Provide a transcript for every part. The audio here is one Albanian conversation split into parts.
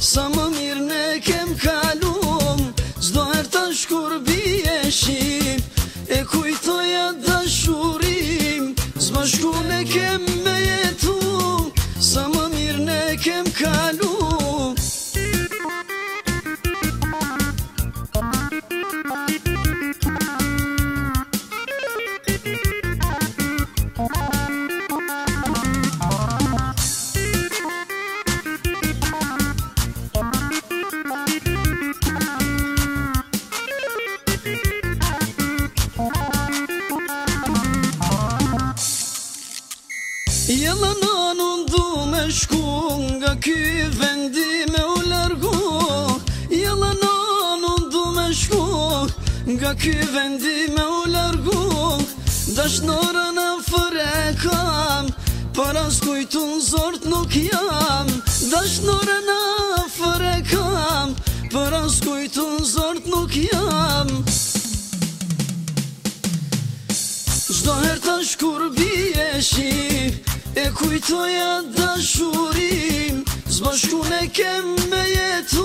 Samimi Jelën anën du me shku nga ky vendi me u largu Jelën anën du me shku nga ky vendi me u largu Dashnorën e fëre kam, për as kujtu në zort nuk jam Dashnorën e fëre kam, për as kujtu në zort nuk jam Zdo her tash kur bieshi E kujtoja dashurin Zbashku ne kem me jetu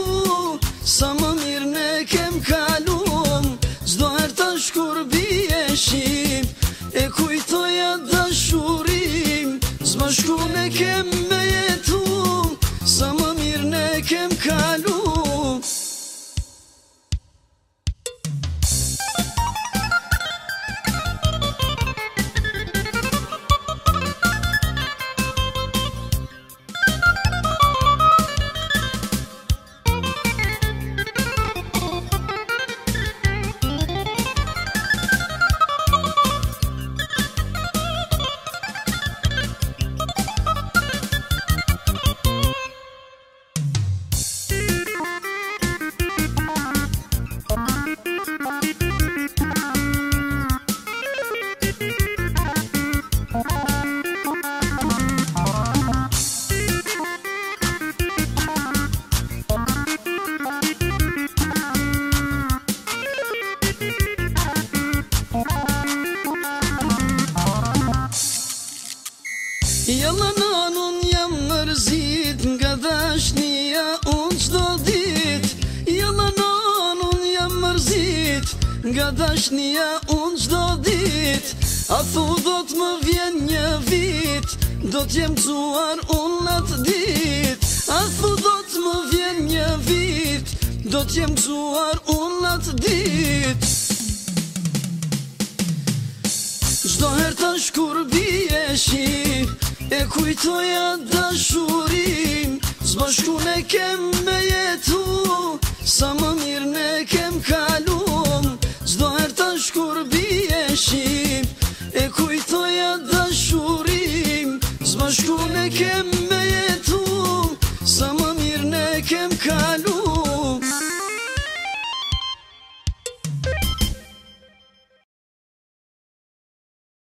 Zonon unë jam mërzit Nga dashnia unë qdo dit Jelonon unë jam mërzit Nga dashnia unë qdo dit A thu do të më vjen një vit Do të jem cuar unë atë dit A thu do të më vjen një vit Do të jem cuar unë atë dit Gjdo her të shkurbi e shi E kujtoja dashurin Zbashku ne kem me jetu Sa më mirë ne kem kalum Zdo her të shkur bjeshim E kujtoja dashurin Zbashku ne kem me jetu